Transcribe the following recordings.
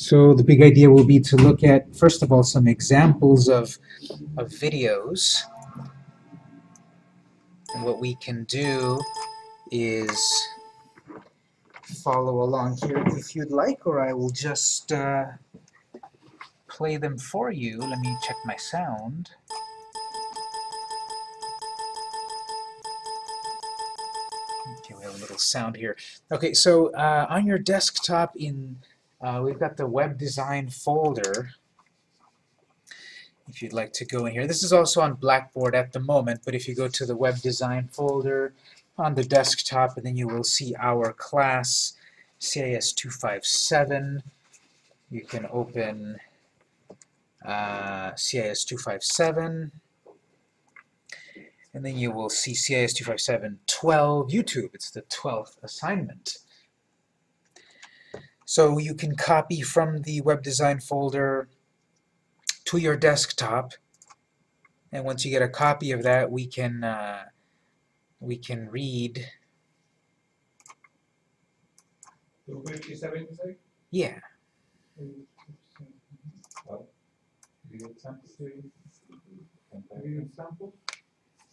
So the big idea will be to look at, first of all, some examples of, of videos. And what we can do is follow along here if you'd like, or I will just uh, play them for you. Let me check my sound. Okay, we have a little sound here. Okay, so uh, on your desktop in uh, we've got the web design folder if you'd like to go in here. This is also on Blackboard at the moment, but if you go to the web design folder on the desktop, and then you will see our class CIS 257. You can open uh, CIS 257 and then you will see CIS 257 12 YouTube. It's the 12th assignment. So you can copy from the web design folder to your desktop. And once you get a copy of that we can uh, we can read. Yeah.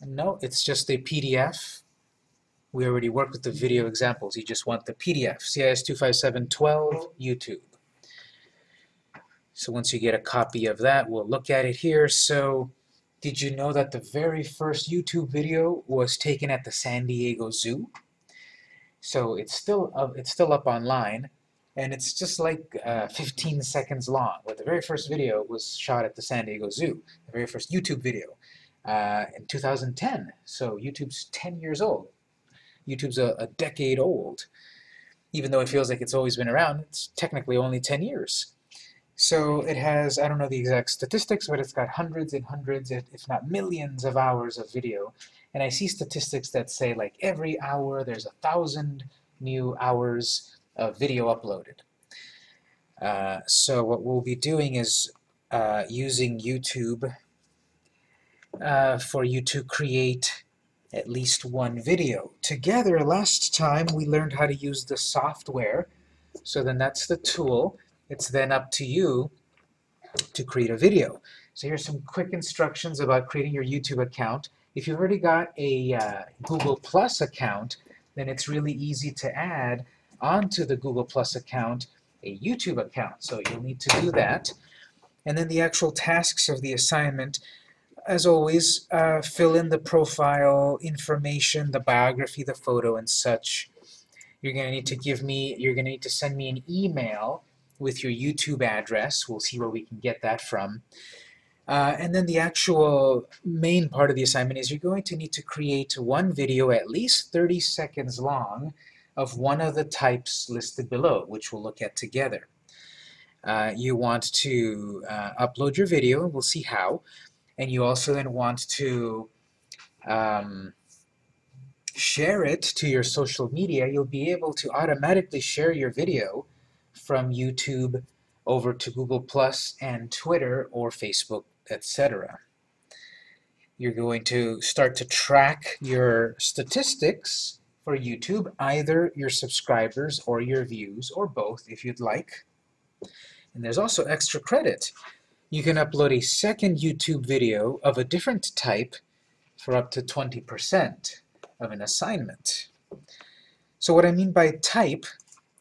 No it's just a PDF we already worked with the video examples. You just want the PDF, CIS 25712 YouTube. So once you get a copy of that, we'll look at it here. So did you know that the very first YouTube video was taken at the San Diego Zoo? So it's still up, it's still up online, and it's just like uh, 15 seconds long. But the very first video was shot at the San Diego Zoo, the very first YouTube video uh, in 2010. So YouTube's 10 years old. YouTube's a, a decade old. Even though it feels like it's always been around, it's technically only 10 years. So it has, I don't know the exact statistics, but it's got hundreds and hundreds, if not millions of hours of video. And I see statistics that say like every hour there's a thousand new hours of video uploaded. Uh, so what we'll be doing is uh, using YouTube uh, for you to create at least one video. Together, last time we learned how to use the software, so then that's the tool. It's then up to you to create a video. So here's some quick instructions about creating your YouTube account. If you've already got a uh, Google Plus account, then it's really easy to add onto the Google Plus account a YouTube account. So you'll need to do that. And then the actual tasks of the assignment as always, uh, fill in the profile information, the biography, the photo, and such. You're going to need to give me, you're going to need to send me an email with your YouTube address. We'll see where we can get that from. Uh, and then the actual main part of the assignment is you're going to need to create one video at least 30 seconds long of one of the types listed below, which we'll look at together. Uh, you want to uh, upload your video, and we'll see how and you also then want to um, share it to your social media, you'll be able to automatically share your video from YouTube over to Google Plus and Twitter or Facebook, etc. You're going to start to track your statistics for YouTube, either your subscribers or your views, or both if you'd like. And there's also extra credit you can upload a second YouTube video of a different type for up to 20% of an assignment. So what I mean by type,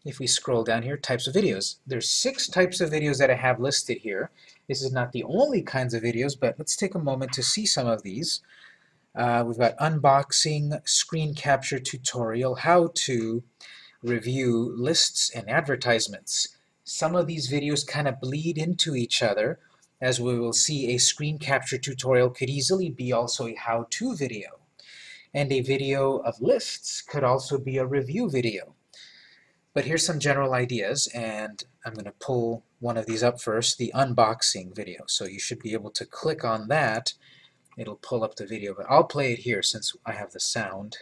if we scroll down here, types of videos. There's six types of videos that I have listed here. This is not the only kinds of videos, but let's take a moment to see some of these. Uh, we've got unboxing, screen capture tutorial, how to review lists and advertisements. Some of these videos kind of bleed into each other, as we will see, a screen capture tutorial could easily be also a how-to video. And a video of lists could also be a review video. But here's some general ideas, and I'm going to pull one of these up first, the unboxing video. So you should be able to click on that. It'll pull up the video, but I'll play it here since I have the sound.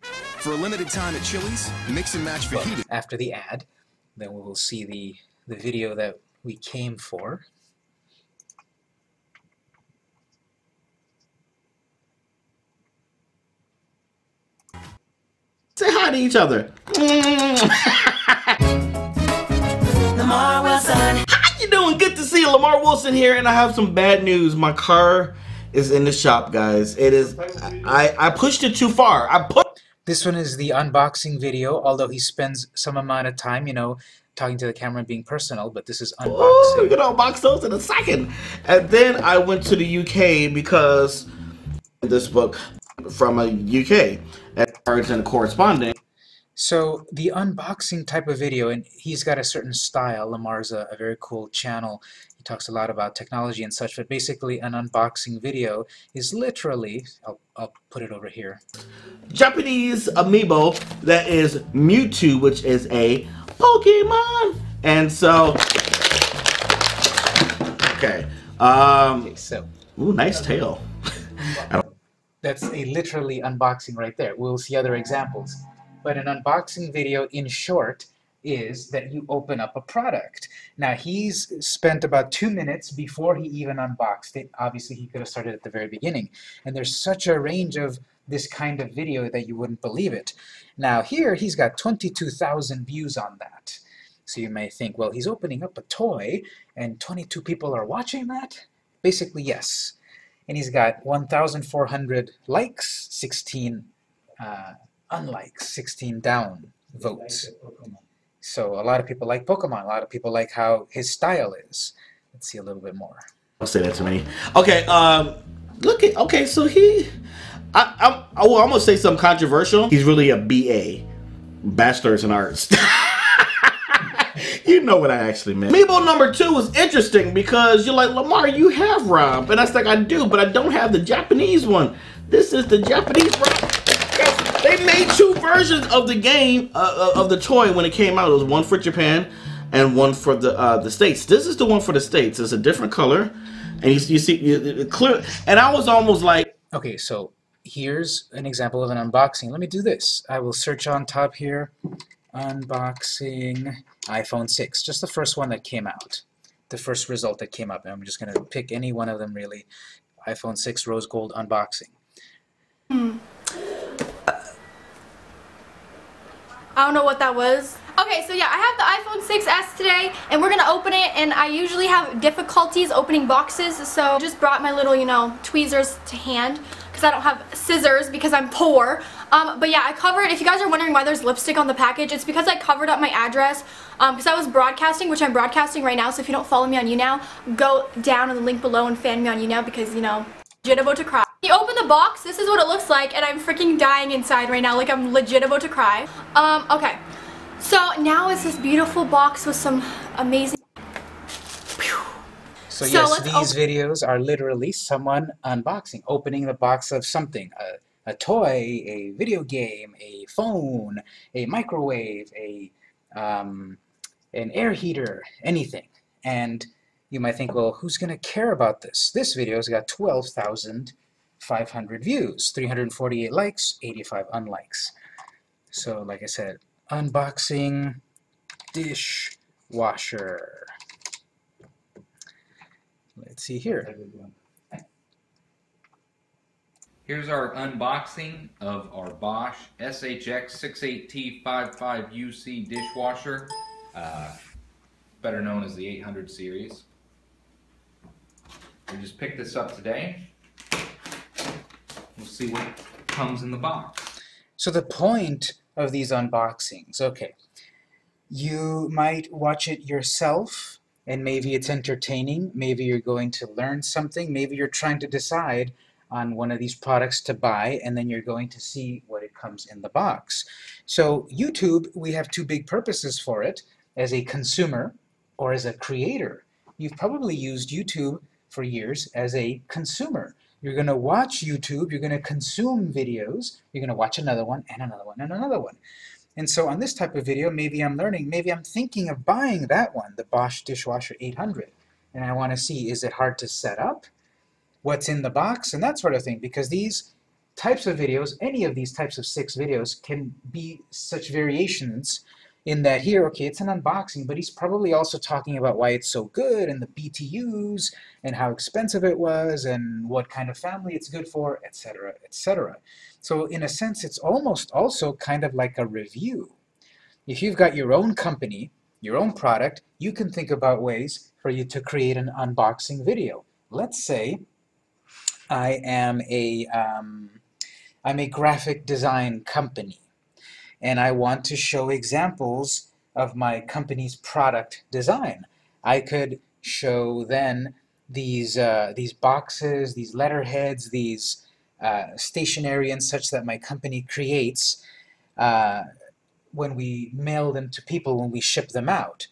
For a limited time at Chili's, mix and match fajita. After the ad, then we will see the, the video that we came for. Say hi to each other. Lamar Wilson. How you doing? Good to see Lamar Wilson here, and I have some bad news. My car is in the shop, guys. It is. I I pushed it too far. I put. This one is the unboxing video, although he spends some amount of time, you know, talking to the camera and being personal, but this is Oh, we're gonna unbox those in a second. And then I went to the UK because this book from a UK at Arlington corresponding. So the unboxing type of video, and he's got a certain style. Lamar's a, a very cool channel. He talks a lot about technology and such, but basically an unboxing video is literally, I'll, I'll put it over here. Japanese amiibo that is Mewtwo, which is a Pokemon. And so, okay. Um, Okay, so ooh, nice tail. that's a literally unboxing right there. We'll see other examples. But an unboxing video, in short, is that you open up a product. Now, he's spent about two minutes before he even unboxed it. Obviously, he could have started at the very beginning. And there's such a range of this kind of video that you wouldn't believe it. Now, here, he's got 22,000 views on that. So you may think, well, he's opening up a toy, and 22 people are watching that? Basically, yes and he's got 1,400 likes, 16 uh, unlikes, 16 down votes. So a lot of people like Pokemon. A lot of people like how his style is. Let's see a little bit more. Don't say that to me. Okay, um, look at okay. So he, I, I'm, I, well, I'm say something controversial. He's really a BA, bachelor's in arts. you know what I actually meant. Amiibo number two is interesting because you're like Lamar, you have Rob, and I was like I do, but I don't have the Japanese one. This is the Japanese Rob. They made two versions of the game uh, uh, of the toy when it came out. It was one for Japan and one for the uh, the states. This is the one for the states. It's a different color, and you, you see you, it clear. And I was almost like, Okay, so here's an example of an unboxing. Let me do this. I will search on top here, unboxing iPhone 6, just the first one that came out, the first result that came up. And I'm just going to pick any one of them really. iPhone 6 rose gold unboxing. I don't know what that was. Okay, so yeah, I have the iPhone 6s today, and we're gonna open it, and I usually have difficulties opening boxes, so just brought my little, you know, tweezers to hand, because I don't have scissors, because I'm poor. Um, but yeah, I covered, if you guys are wondering why there's lipstick on the package, it's because I covered up my address, um, because I was broadcasting, which I'm broadcasting right now, so if you don't follow me on YouNow, go down in the link below and fan me on YouNow, because, you know, legit about to cry. You open the box, this is what it looks like, and I'm freaking dying inside right now, like I'm legit about to cry. Um, okay. So now it's this beautiful box with some amazing So, So yes, these videos are literally someone unboxing, opening the box of something, a, a toy, a video game, a phone, a microwave, a um, an air heater, anything. And you might think, well, who's going to care about this? This video's got 12,500 views, 348 likes, 85 unlikes. So, like I said, unboxing dishwasher. See here. Here's our unboxing of our Bosch SHX68T55UC dishwasher, uh, better known as the 800 series. We just picked this up today. We'll see what comes in the box. So the point of these unboxings, okay, you might watch it yourself and maybe it's entertaining, maybe you're going to learn something, maybe you're trying to decide on one of these products to buy and then you're going to see what it comes in the box. So YouTube, we have two big purposes for it, as a consumer or as a creator. You've probably used YouTube for years as a consumer. You're going to watch YouTube, you're going to consume videos, you're going to watch another one and another one and another one. And so on this type of video, maybe I'm learning, maybe I'm thinking of buying that one, the Bosch Dishwasher 800. And I want to see, is it hard to set up? What's in the box? And that sort of thing. Because these types of videos, any of these types of six videos, can be such variations in that here, okay, it's an unboxing, but he's probably also talking about why it's so good and the BTUs and how expensive it was and what kind of family it's good for, etc., etc. So in a sense, it's almost also kind of like a review. If you've got your own company, your own product, you can think about ways for you to create an unboxing video. Let's say I am a um, I'm a graphic design company and I want to show examples of my company's product design. I could show then these uh, these boxes, these letterheads, these uh, stationery and such that my company creates uh, when we mail them to people when we ship them out.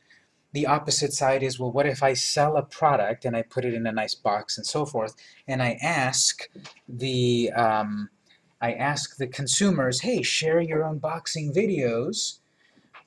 The opposite side is, well, what if I sell a product and I put it in a nice box and so forth, and I ask the um, I ask the consumers, hey, share your unboxing videos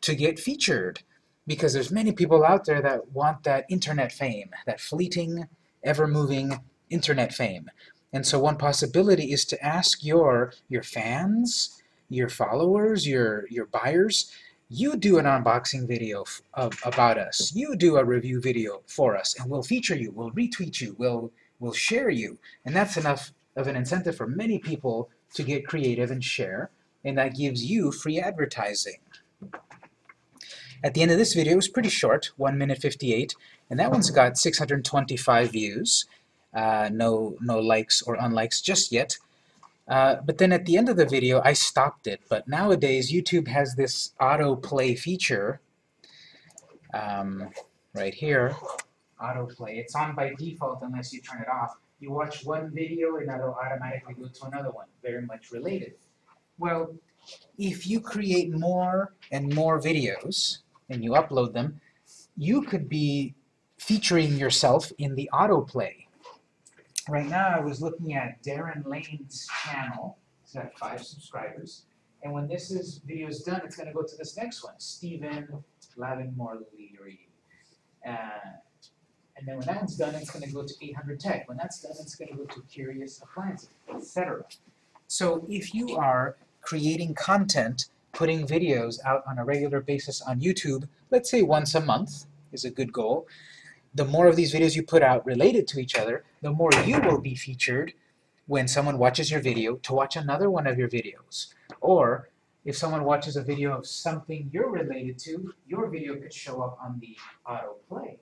to get featured. Because there's many people out there that want that internet fame, that fleeting, ever-moving internet fame. And so one possibility is to ask your your fans, your followers, your your buyers, you do an unboxing video of, about us. You do a review video for us, and we'll feature you, we'll retweet you, we'll we'll share you. And that's enough of an incentive for many people to get creative and share, and that gives you free advertising. At the end of this video, it was pretty short, 1 minute 58, and that one's got 625 views. Uh, no, no likes or unlikes just yet. Uh, but then at the end of the video, I stopped it. But nowadays, YouTube has this autoplay feature um, right here. Autoplay. It's on by default unless you turn it off. You watch one video and that'll automatically go to another one, very much related. Well, if you create more and more videos and you upload them, you could be featuring yourself in the autoplay. Right now I was looking at Darren Lane's channel. He's got five subscribers. And when this is video is done, it's going to go to this next one, Stephen Lavingmore Leary. Uh, and then when that one's done, it's going to go to 800 Tech. When that's done, it's going to go to Curious Appliances, etc. So if you are creating content, putting videos out on a regular basis on YouTube, let's say once a month is a good goal, the more of these videos you put out related to each other, the more you will be featured when someone watches your video to watch another one of your videos. Or if someone watches a video of something you're related to, your video could show up on the autoplay.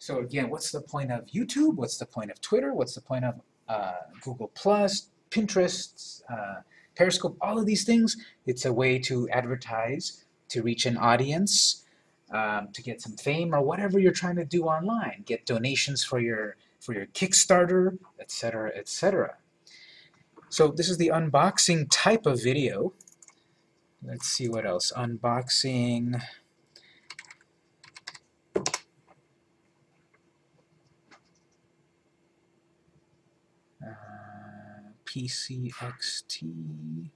So again, what's the point of YouTube? What's the point of Twitter? What's the point of uh, Google Plus, Pinterest, uh, Periscope, all of these things? It's a way to advertise, to reach an audience, um, to get some fame, or whatever you're trying to do online. Get donations for your for your Kickstarter, etc., etc. So this is the unboxing type of video. Let's see what else. Unboxing. PCXT.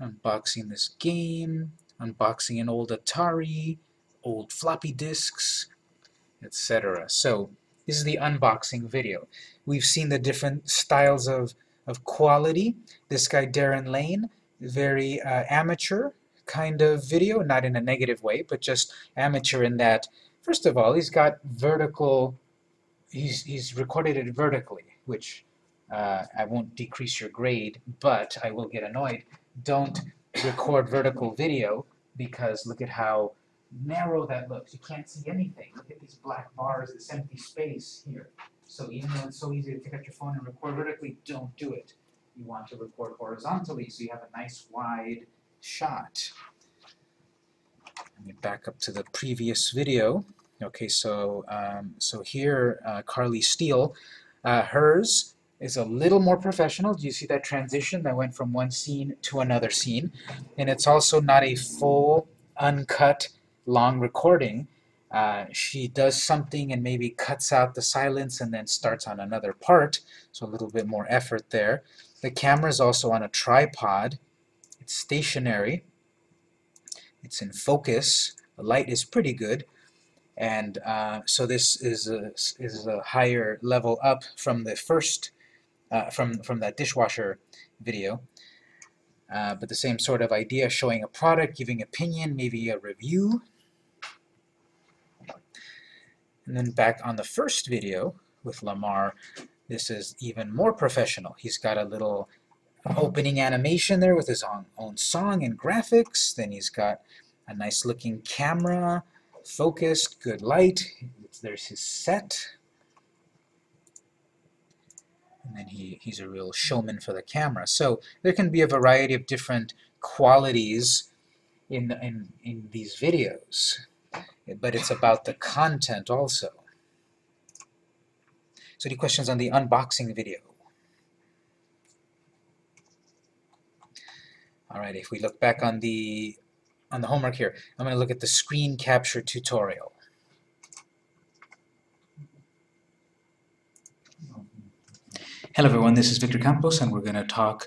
Unboxing this game, unboxing an old Atari, old floppy disks, etc. So this is the unboxing video. We've seen the different styles of, of quality. This guy, Darren Lane, very uh, amateur kind of video, not in a negative way, but just amateur in that, first of all, he's got vertical he's, he's recorded it vertically, which uh, I won't decrease your grade, but I will get annoyed. Don't record vertical video because look at how narrow that looks. You can't see anything. Look at these black bars, this empty space here. So even though it's so easy to pick up your phone and record vertically, don't do it. You want to record horizontally so you have a nice wide shot. Let me back up to the previous video. Okay, so um, so here, uh, Carly Steele, uh, hers is a little more professional. Do you see that transition that went from one scene to another scene? And it's also not a full, uncut, long recording. Uh, she does something and maybe cuts out the silence and then starts on another part, so a little bit more effort there. The camera is also on a tripod. It's stationary. It's in focus. The light is pretty good and uh, so this is a, is a higher level up from the first uh, from from that dishwasher video. Uh, but the same sort of idea showing a product giving opinion maybe a review. And then back on the first video with Lamar this is even more professional. He's got a little opening animation there with his own, own song and graphics. Then he's got a nice looking camera, focused, good light. There's his set. And then he, he's a real showman for the camera. So there can be a variety of different qualities in, in, in these videos, but it's about the content also. So any questions on the unboxing video? Alright, if we look back on the on the homework here, I'm going to look at the screen capture tutorial. Hello everyone, this is Victor Campos and we're going to talk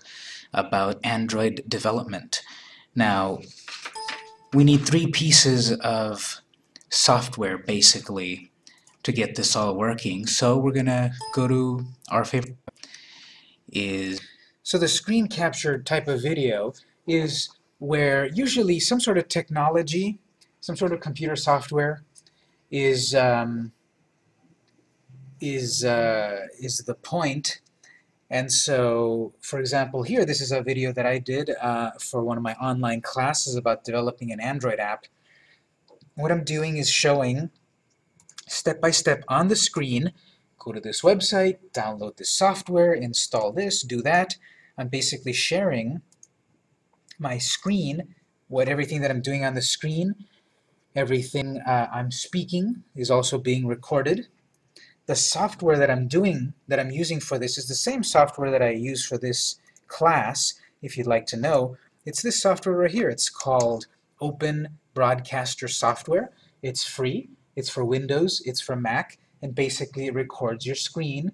about Android development. Now, we need three pieces of software basically to get this all working. So we're gonna go to our favorite is so the screen capture type of video is where usually some sort of technology, some sort of computer software is um, is uh, is the point. and so, for example, here, this is a video that I did uh, for one of my online classes about developing an Android app. What I'm doing is showing step by step on the screen, go to this website, download this software, install this, do that. I'm basically sharing my screen, what everything that I'm doing on the screen, everything uh, I'm speaking is also being recorded the software that I'm doing, that I'm using for this is the same software that I use for this class, if you'd like to know. It's this software right here. It's called Open Broadcaster Software. It's free. It's for Windows. It's for Mac. And basically it records your screen,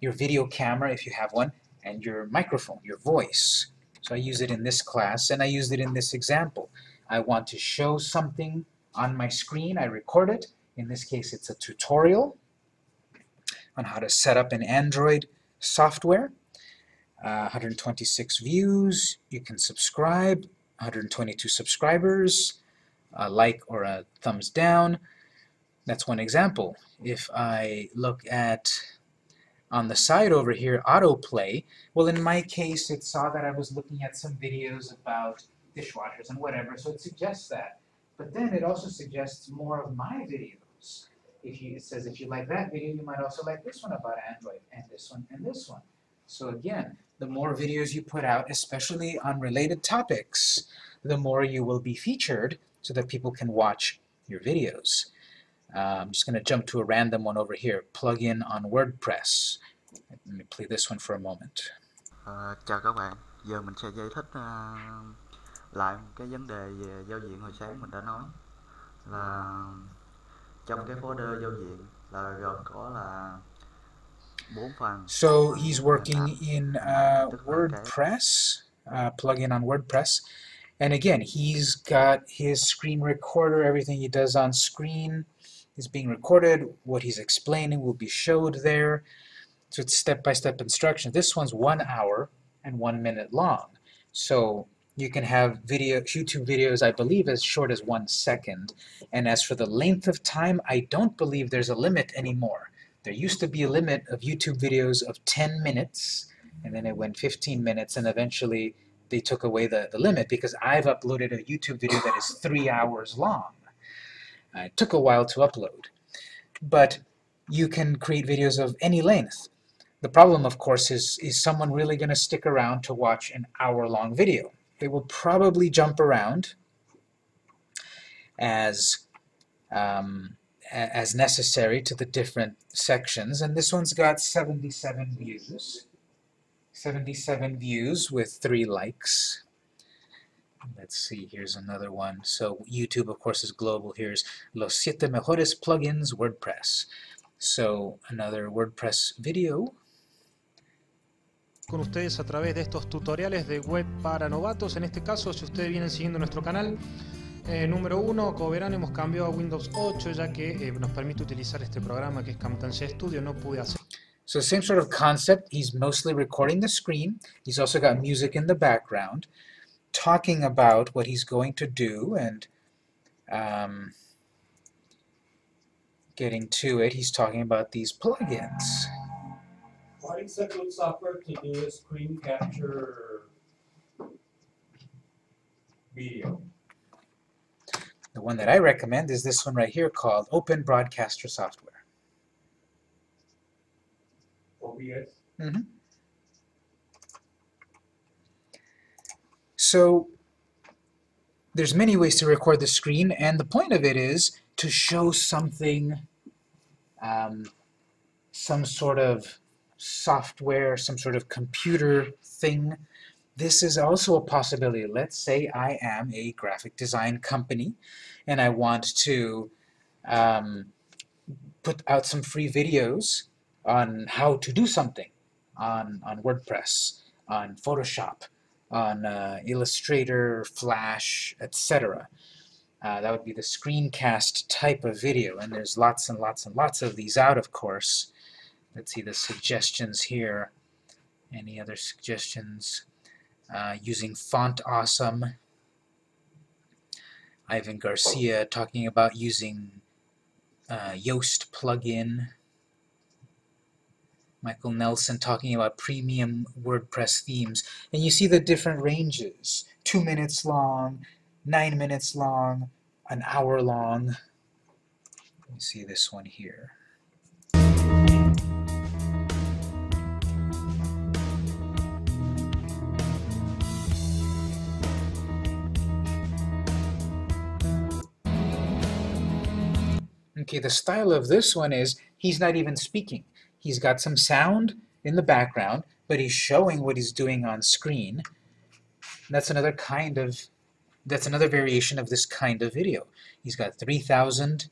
your video camera if you have one, and your microphone, your voice. So I use it in this class, and I used it in this example. I want to show something on my screen. I record it. In this case, it's a tutorial on how to set up an Android software. Uh, 126 views, you can subscribe, 122 subscribers, a like or a thumbs down. That's one example. If I look at on the side over here, autoplay, well in my case it saw that I was looking at some videos about dishwashers and whatever, so it suggests that. But then it also suggests more of my videos if you, it says if you like that video, you might also like this one about Android, and this one, and this one. So again, the more videos you put out, especially on related topics, the more you will be featured so that people can watch your videos. Uh, I'm just going to jump to a random one over here, plugin on WordPress. Let me play this one for a moment. À, chào các bạn, giờ mình sẽ giải thích uh, lại cái vấn đề về giao diện hồi sáng mình đã nói là trong cái folder giao diện là gồm có là bốn phần So he's working in uh, WordPress, uh, plugin on WordPress. And again, he's got his screen recorder, everything he does on screen is being recorded. What he's explaining will be showed there. So it's step-by-step -step instruction. This one's one hour and one minute long. So you can have video YouTube videos, I believe, as short as one second. And as for the length of time, I don't believe there's a limit anymore. There used to be a limit of YouTube videos of 10 minutes, and then it went 15 minutes, and eventually they took away the, the limit because I've uploaded a YouTube video that is three hours long. Uh, it took a while to upload. But you can create videos of any length. The problem, of course, is, is someone really going to stick around to watch an hour-long video? They will probably jump around as um, as necessary to the different sections and this one's got 77 views 77 views with three likes let's see here's another one so YouTube of course is global here's los siete mejores plugins WordPress so another WordPress video con ustedes a través de estos tutoriales de web para novatos. En este caso, si ustedes vienen siguiendo nuestro canal, eh, número uno, como verán, hemos cambiado a Windows 8 ya que eh, nos permite utilizar este programa que es Camtasia Studio. No pude hacer. So same sort of concept. He's mostly recording the screen. He's also got music in the background, talking about what he's going to do and um, getting to it. He's talking about these plugins. Such good software to do a screen capture video. The one that I recommend is this one right here called Open Broadcaster Software. OBS. Mm-hmm. So there's many ways to record the screen, and the point of it is to show something, um, some sort of software, some sort of computer thing. This is also a possibility. Let's say I am a graphic design company, and I want to um, put out some free videos on how to do something on, on WordPress, on Photoshop, on uh, Illustrator, Flash, etc. Uh, that would be the screencast type of video, and there's lots and lots and lots of these out, of course. Let's see the suggestions here. Any other suggestions? Uh, using Font Awesome. Ivan Garcia talking about using uh, Yoast plugin. Michael Nelson talking about premium WordPress themes. And you see the different ranges. Two minutes long, nine minutes long, an hour long. Let me see this one here. Okay, the style of this one is he's not even speaking. He's got some sound in the background, but he's showing what he's doing on screen. That's another kind of, that's another variation of this kind of video. He's got 3,000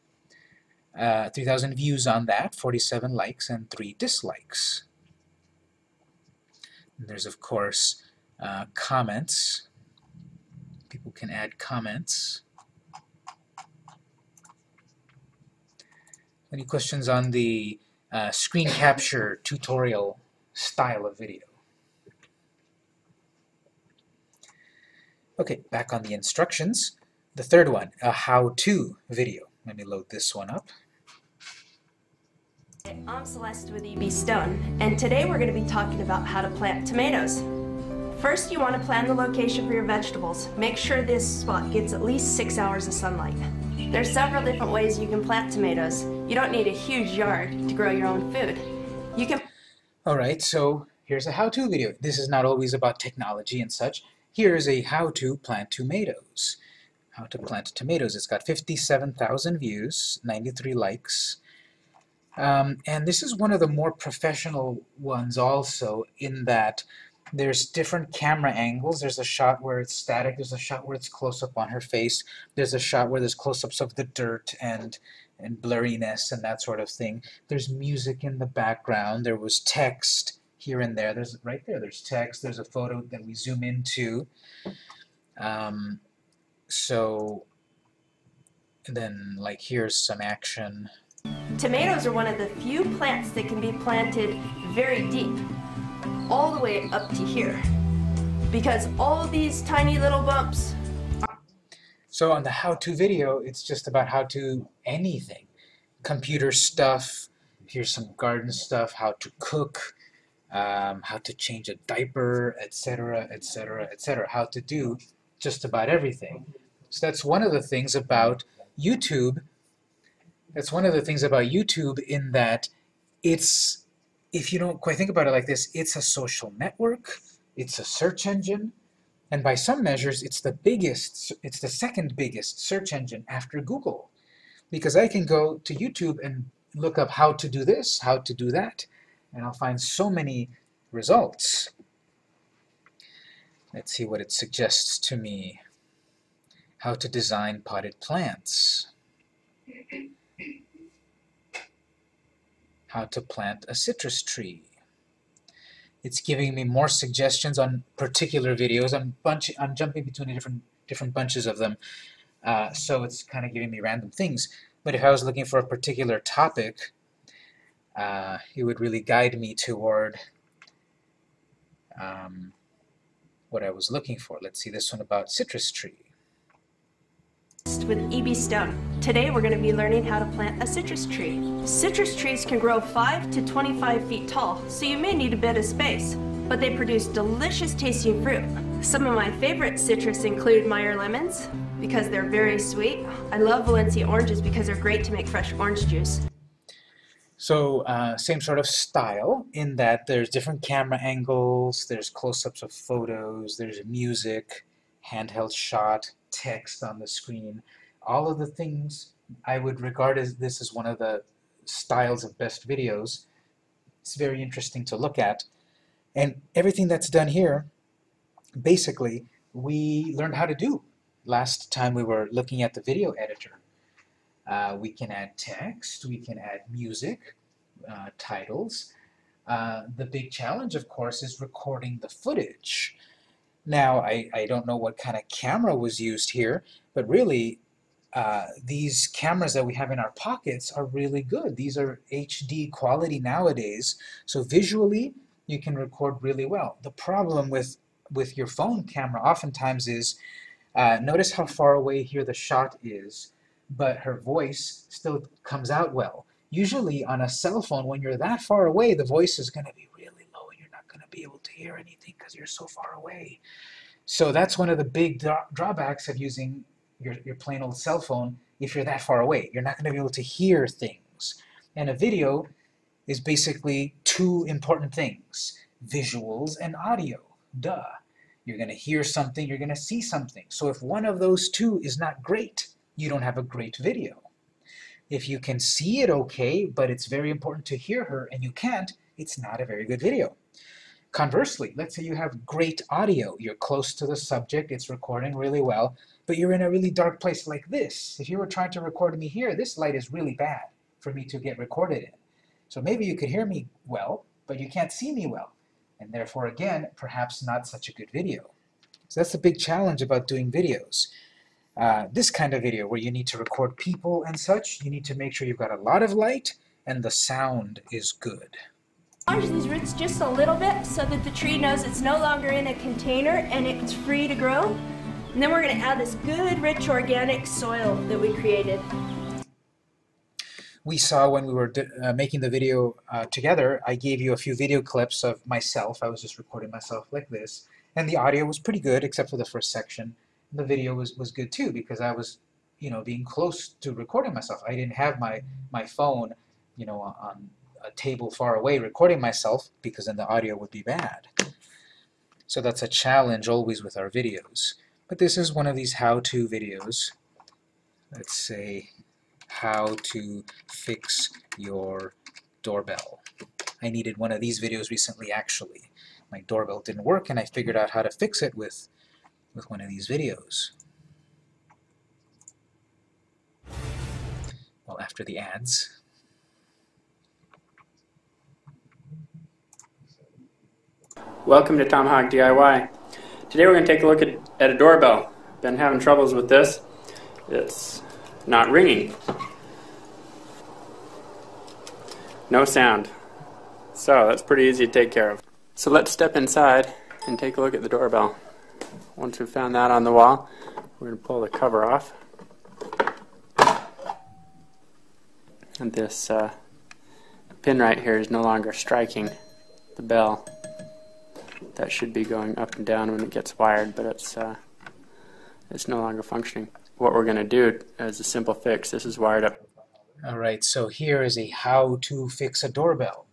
uh, 3,000 views on that, 47 likes and 3 dislikes. And there's, of course, uh, comments. People can add comments. Any questions on the uh, screen capture tutorial style of video? Okay, back on the instructions. The third one, a how-to video. Let me load this one up. I'm Celeste with EB Stone, and today we're going to be talking about how to plant tomatoes. First, you want to plan the location for your vegetables. Make sure this spot gets at least six hours of sunlight. There's several different ways you can plant tomatoes. You don't need a huge yard to grow your own food. You can Alright, so here's a how-to video. This is not always about technology and such. Here's a how-to plant tomatoes. How to plant tomatoes. It's got 57,000 views, 93 likes. Um, and this is one of the more professional ones also in that there's different camera angles. There's a shot where it's static. There's a shot where it's close-up on her face. There's a shot where there's close-ups of the dirt and and blurriness and that sort of thing. There's music in the background. There was text here and there. There's right there. There's text. There's a photo that we zoom into. Um, so then, like, here's some action. Tomatoes are one of the few plants that can be planted very deep, all the way up to here. Because all these tiny little bumps So on the how-to video, it's just about how to anything. Computer stuff, here's some garden stuff, how to cook, um, how to change a diaper, etc., etc., etc. How to do just about everything. So that's one of the things about YouTube. That's one of the things about YouTube in that it's, if you don't quite think about it like this, it's a social network, it's a search engine, and by some measures, it's the biggest, it's the second biggest search engine after Google. Because I can go to YouTube and look up how to do this, how to do that, and I'll find so many results. Let's see what it suggests to me. How to design potted plants. How to plant a citrus tree. It's giving me more suggestions on particular videos. I'm bunch I'm jumping between different different bunches of them. Uh, so it's kind of giving me random things. But if I was looking for a particular topic, uh, it would really guide me toward um, what I was looking for. Let's see this one about citrus tree. with EB Stone. Today we're going to be learning how to plant a citrus tree. Citrus trees can grow 5 to 25 feet tall, so you may need a bit of space, but they produce delicious tasting fruit. Some of my favorite citrus include Meyer lemons because they're very sweet. I love Valencia oranges because they're great to make fresh orange juice. So uh, same sort of style in that there's different camera angles, there's close-ups of photos, there's music, handheld shot, text on the screen. All of the things I would regard as this as one of the styles of best videos. It's very interesting to look at. And everything that's done here, basically, we learned how to do last time we were looking at the video editor. Uh, we can add text, we can add music, uh, titles. Uh, the big challenge, of course, is recording the footage. Now, I, I don't know what kind of camera was used here, but really, uh, these cameras that we have in our pockets are really good. These are HD quality nowadays, so visually, you can record really well. The problem with, with your phone camera oftentimes is, uh, notice how far away here the shot is, but her voice still comes out well. Usually on a cell phone, when you're that far away, the voice is going to be really low and you're not going to be able to hear anything because you're so far away. So that's one of the big drawbacks of using your, your plain old cell phone if you're that far away. You're not going to be able to hear things. And a video is basically two important things, visuals and audio. Duh. You're going to hear something, you're going to see something. So if one of those two is not great, you don't have a great video. If you can see it okay, but it's very important to hear her and you can't, it's not a very good video. Conversely, let's say you have great audio, you're close to the subject, it's recording really well, but you're in a really dark place like this. If you were trying to record me here, this light is really bad for me to get recorded in. So maybe you could hear me well, but you can't see me well, and therefore again, perhaps not such a good video. So that's the big challenge about doing videos. Uh, this kind of video where you need to record people and such, you need to make sure you've got a lot of light and the sound is good. Enlarge these roots just a little bit so that the tree knows it's no longer in a container and it's free to grow. And then we're going to add this good, rich, organic soil that we created. We saw when we were uh, making the video uh, together, I gave you a few video clips of myself. I was just recording myself like this. And the audio was pretty good, except for the first section the video was, was good too because I was, you know, being close to recording myself. I didn't have my, my phone, you know, on a table far away recording myself because then the audio would be bad. So that's a challenge always with our videos. But this is one of these how-to videos. Let's say how to fix your doorbell. I needed one of these videos recently actually. My doorbell didn't work and I figured out how to fix it with with one of these videos. Well, after the ads. Welcome to Tomahawk DIY. Today we're going to take a look at, at a doorbell. Been having troubles with this. It's not ringing. No sound. So that's pretty easy to take care of. So let's step inside and take a look at the doorbell. Once we've found that on the wall, we're going to pull the cover off. And this uh, pin right here is no longer striking the bell. That should be going up and down when it gets wired, but it's uh, it's no longer functioning. What we're going to do is a simple fix. This is wired up. Alright, so here is a how to fix a doorbell.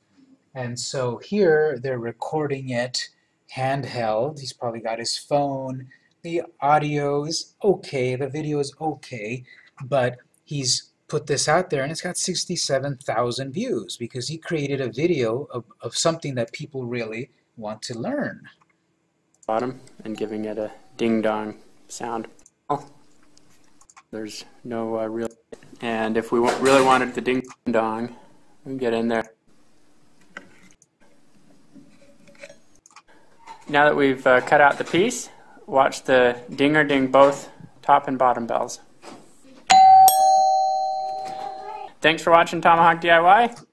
And so here they're recording it handheld. He's probably got his phone. The audio is okay, the video is okay, but he's put this out there and it's got 67,000 views because he created a video of, of something that people really want to learn. Bottom and giving it a ding-dong sound. There's no uh, real... And if we really wanted the ding-dong, we can get in there. Now that we've uh, cut out the piece, watch the dinger ding both top and bottom bells. Thanks for watching Tomahawk DIY.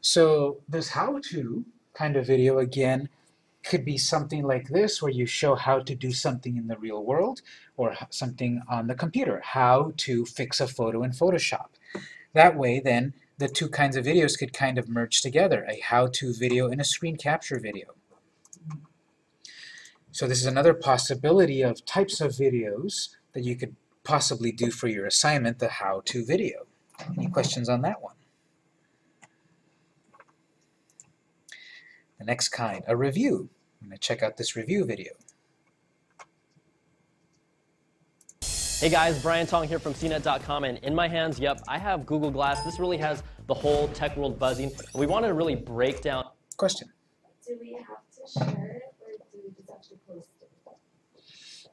So this how-to kind of video again could be something like this where you show how to do something in the real world or something on the computer, how to fix a photo in Photoshop. That way then the two kinds of videos could kind of merge together, a how-to video and a screen capture video. So this is another possibility of types of videos that you could possibly do for your assignment, the how-to video. Any questions on that one? The next kind, a review. I'm going to check out this review video. Hey guys, Brian Tong here from CNET.com, and in my hands, yep, I have Google Glass. This really has the whole tech world buzzing. And we wanted to really break down. Question. Do we have to share it or do we just have to post it?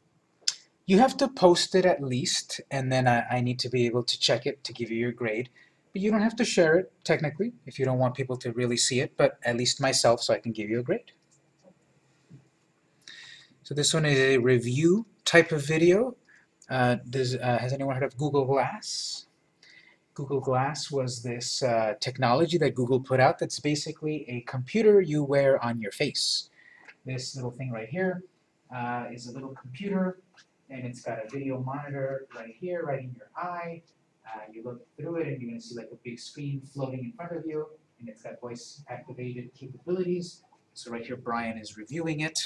You have to post it at least, and then I, I need to be able to check it to give you your grade. But you don't have to share it, technically, if you don't want people to really see it, but at least myself, so I can give you a grade. So this one is a review type of video. Uh, does, uh, has anyone heard of Google Glass? Google Glass was this uh, technology that Google put out that's basically a computer you wear on your face. This little thing right here uh, is a little computer and it's got a video monitor right here, right in your eye. You look through it and you're going to see like a big screen floating in front of you and it's got voice activated capabilities. So right here Brian is reviewing it.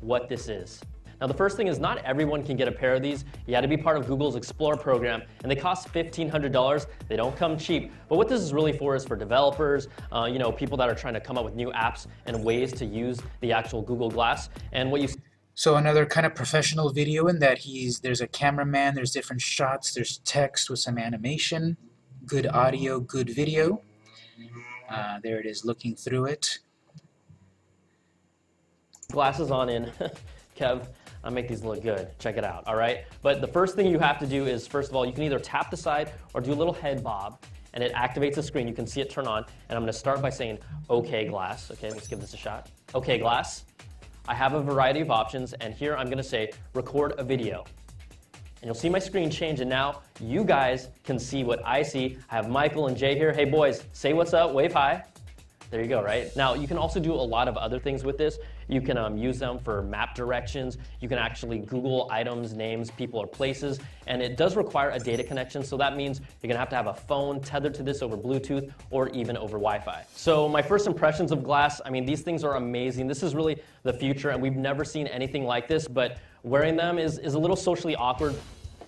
what this is. Now the first thing is not everyone can get a pair of these. You had to be part of Google's Explorer program and they cost $1,500. They don't come cheap. But what this is really for is for developers, uh, you know, people that are trying to come up with new apps and ways to use the actual Google Glass. And what you So another kind of professional video in that he's there's a cameraman, there's different shots, there's text with some animation, good audio, good video. Uh, there it is looking through it. glasses on in. Kev, I make these look good. Check it out, all right? But the first thing you have to do is, first of all, you can either tap the side or do a little head bob, and it activates the screen. You can see it turn on, and I'm gonna start by saying, okay, glass. Okay, let's give this a shot. Okay, glass. I have a variety of options, and here I'm gonna say, record a video. And you'll see my screen change, and now you guys can see what I see. I have Michael and Jay here. Hey boys, say what's up, wave hi. There you go, right? Now, you can also do a lot of other things with this. You can um, use them for map directions. You can actually Google items, names, people, or places. And it does require a data connection, so that means you're gonna have to have a phone tethered to this over Bluetooth or even over Wi-Fi. So my first impressions of glass, I mean, these things are amazing. This is really the future, and we've never seen anything like this, but wearing them is, is a little socially awkward.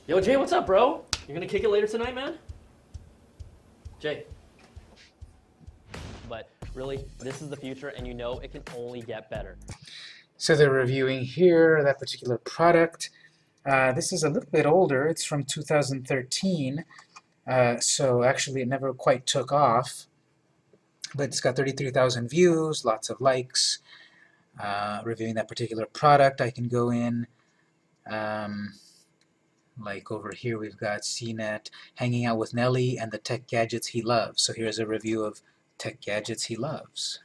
Yo, Jay, what's up, bro? You're gonna kick it later tonight, man? Jay. Really, this is the future, and you know it can only get better. So they're reviewing here that particular product. Uh, this is a little bit older. It's from 2013. Uh, so actually it never quite took off. But it's got 33,000 views, lots of likes. Uh, reviewing that particular product, I can go in. Um, like over here we've got CNET hanging out with Nelly and the tech gadgets he loves. So here's a review of tech gadgets he loves.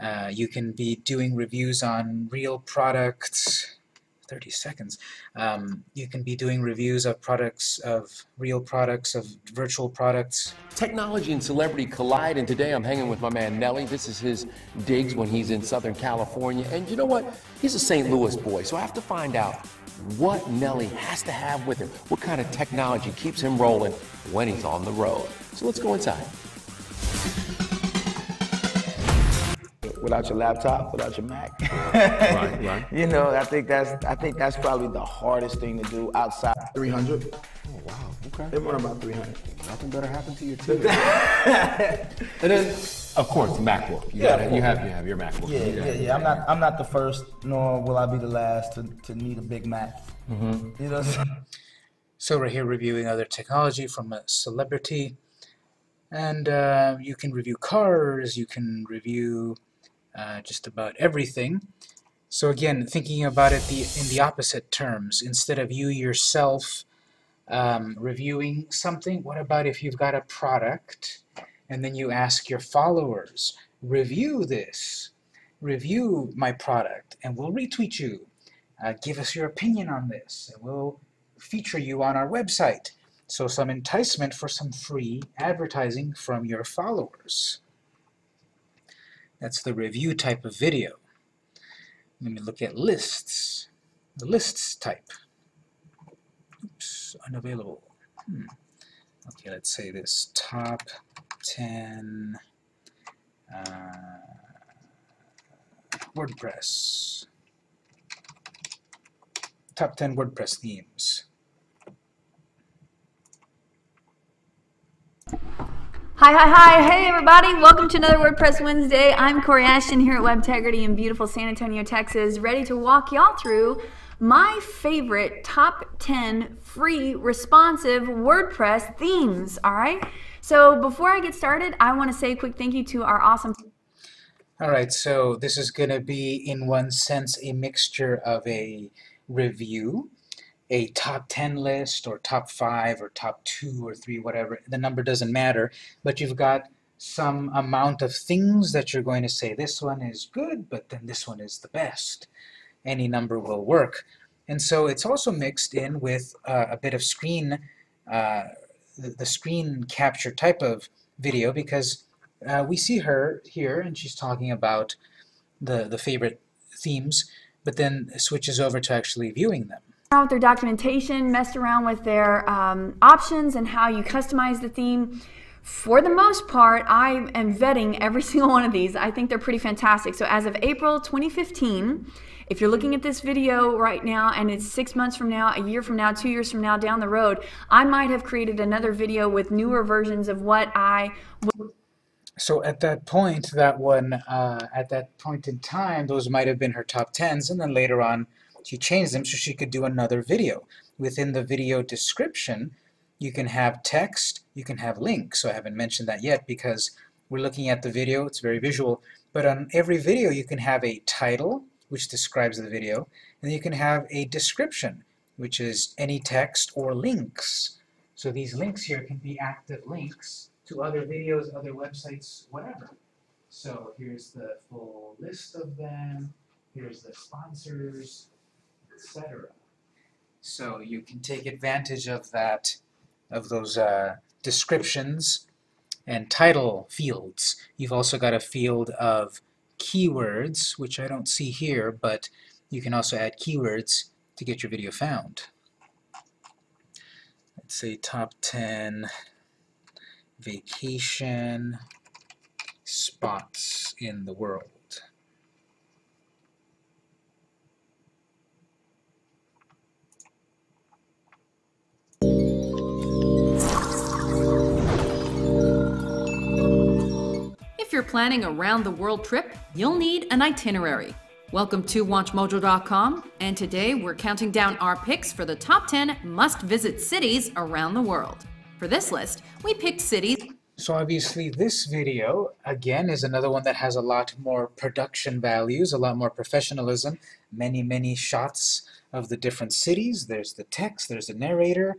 Uh, you can be doing reviews on real products. 30 seconds. Um, you can be doing reviews of products, of real products, of virtual products. Technology and celebrity collide, and today I'm hanging with my man Nelly. This is his digs when he's in Southern California. And you know what? He's a St. Louis boy, so I have to find out what Nelly has to have with him, what kind of technology keeps him rolling when he's on the road. So let's go inside. Without your laptop, without your Mac. Right, right. You know, I think that's I think that's probably the hardest thing to do outside 300. Oh, wow, okay. They run about 300. Nothing better happened to your team. and then, of course, MacBook. You, Yeah, got it. you have you have your MacBook. Yeah, yeah, yeah. I'm not I'm not the first, nor will I be the last to, to need a big Mac. Mm-hmm. You know. What I'm saying? So we're here reviewing other technology from a celebrity. And uh, you can review cars, you can review uh, just about everything. So again, thinking about it the, in the opposite terms, instead of you yourself um, reviewing something, what about if you've got a product and then you ask your followers, review this, review my product, and we'll retweet you. Uh, give us your opinion on this, and we'll feature you on our website. So some enticement for some free advertising from your followers. That's the review type of video. Let me look at lists. The lists type. Oops, unavailable. Hmm. Okay, let's say this top 10 uh, WordPress. Top 10 WordPress themes. Hi, hi, hi. Hey, everybody. Welcome to another WordPress Wednesday. I'm Corey Ashton here at Webtegrity in beautiful San Antonio, Texas, ready to walk y'all through my favorite top 10 free responsive WordPress themes. All right. So before I get started, I want to say a quick thank you to our awesome. All right, so this is going to be, in one sense, a mixture of a review, a top 10 list, or top 5, or top 2, or 3, whatever. The number doesn't matter, but you've got some amount of things that you're going to say, this one is good, but then this one is the best. Any number will work. And so it's also mixed in with uh, a bit of screen, uh, the, screen capture type of video, because uh, we see her here, and she's talking about the, the favorite themes, but then switches over to actually viewing them. With their documentation, messed around with their um, options and how you customize the theme. For the most part, I am vetting every single one of these. I think they're pretty fantastic. So as of April 2015, if you're looking at this video right now and it's six months from now, a year from now, two years from now down the road, I might have created another video with newer versions of what I so at that point, that one, uh, at that point in time, those might have been her top tens, and then later on she changed them so she could do another video. Within the video description, you can have text, you can have links. So I haven't mentioned that yet because we're looking at the video, it's very visual, but on every video you can have a title, which describes the video, and you can have a description, which is any text or links. So these links here can be active links to other videos, other websites, whatever. So here's the full list of them, here's the sponsors, etc. So you can take advantage of that, of those uh, descriptions and title fields. You've also got a field of keywords, which I don't see here, but you can also add keywords to get your video found. Let's say top 10 vacation spots in the world. If you're planning a round-the-world trip, you'll need an itinerary. Welcome to WatchMojo.com, and today we're counting down our picks for the top 10 must-visit cities around the world. For this list, we picked cities. So obviously this video, again, is another one that has a lot more production values, a lot more professionalism, many, many shots of the different cities. There's the text, there's the narrator,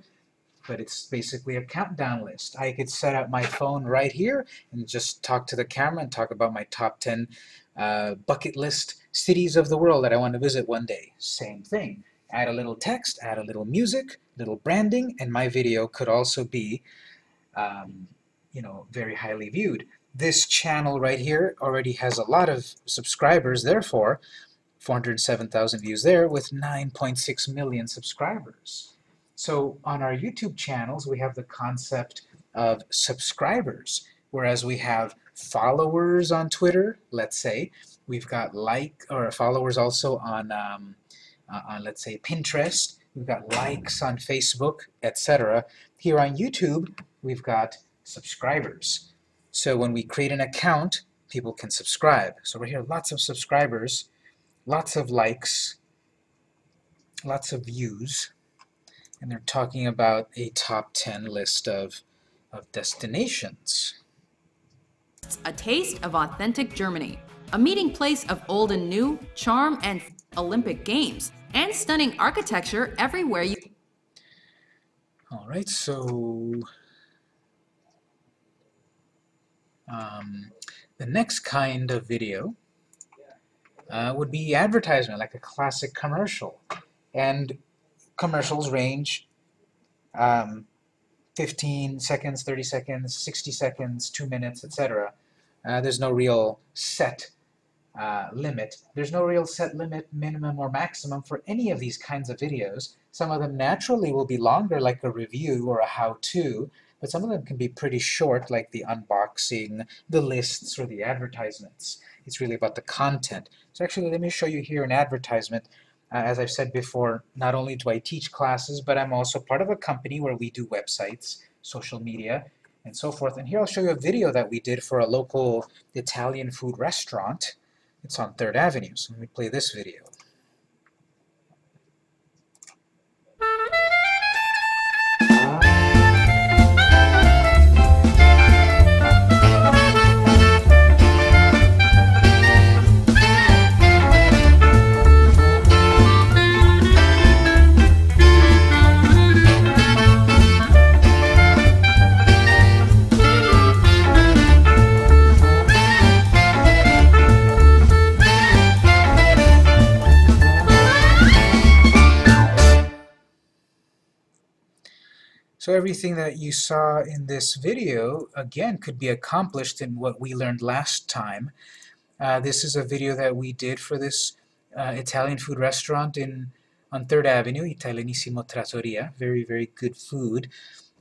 but it's basically a countdown list. I could set up my phone right here and just talk to the camera and talk about my top 10 uh, bucket list cities of the world that I want to visit one day. Same thing add a little text, add a little music, little branding, and my video could also be, um, you know, very highly viewed. This channel right here already has a lot of subscribers, therefore, 407,000 views there with 9.6 million subscribers. So on our YouTube channels, we have the concept of subscribers, whereas we have followers on Twitter, let's say, we've got like, or followers also on um, uh, on, let's say, Pinterest, we've got likes on Facebook, etc. Here on YouTube, we've got subscribers. So when we create an account, people can subscribe. So we're here, lots of subscribers, lots of likes, lots of views, and they're talking about a top 10 list of, of destinations. A taste of authentic Germany, a meeting place of old and new, charm and Olympic Games, and stunning architecture everywhere you... Alright, so... Um, the next kind of video uh, would be advertisement, like a classic commercial. And commercials range um, 15 seconds, 30 seconds, 60 seconds, 2 minutes, etc. Uh, there's no real set uh, limit. There's no real set limit, minimum, or maximum for any of these kinds of videos. Some of them naturally will be longer, like a review or a how-to, but some of them can be pretty short, like the unboxing, the lists, or the advertisements. It's really about the content. So actually, let me show you here an advertisement. Uh, as I've said before, not only do I teach classes, but I'm also part of a company where we do websites, social media, and so forth. And here I'll show you a video that we did for a local Italian food restaurant. It's on 3rd Avenue, so let me play this video. So everything that you saw in this video, again, could be accomplished in what we learned last time. Uh, this is a video that we did for this uh, Italian food restaurant in on 3rd Avenue, Italianissimo Trattoria. Very, very good food.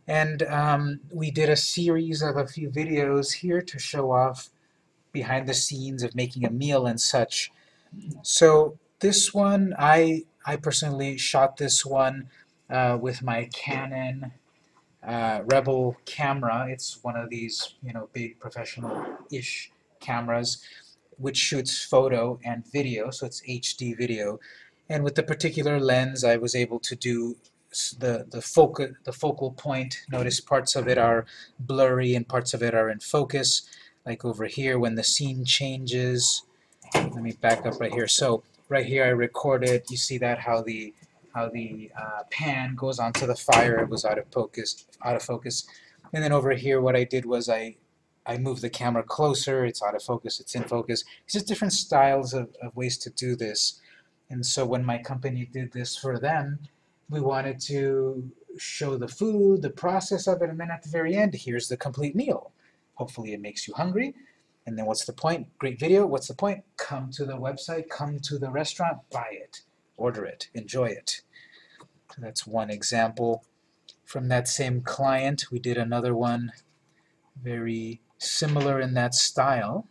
And um, we did a series of a few videos here to show off behind the scenes of making a meal and such. So this one, I, I personally shot this one uh, with my Canon uh, Rebel camera. It's one of these, you know, big professional-ish cameras which shoots photo and video, so it's HD video. And with the particular lens, I was able to do the the focal the focal point. Notice parts of it are blurry and parts of it are in focus. Like over here, when the scene changes. Let me back up right here. So right here, I recorded. You see that how the how the uh, pan goes onto the fire. It was out of focus. Out of focus. And then over here, what I did was I I moved the camera closer. It's out of focus. It's in focus. It's just different styles of, of ways to do this. And so when my company did this for them, we wanted to show the food, the process of it, and then at the very end, here's the complete meal. Hopefully it makes you hungry. And then what's the point? Great video. What's the point? Come to the website, come to the restaurant, buy it, order it, enjoy it. So that's one example. From that same client, we did another one very similar in that style.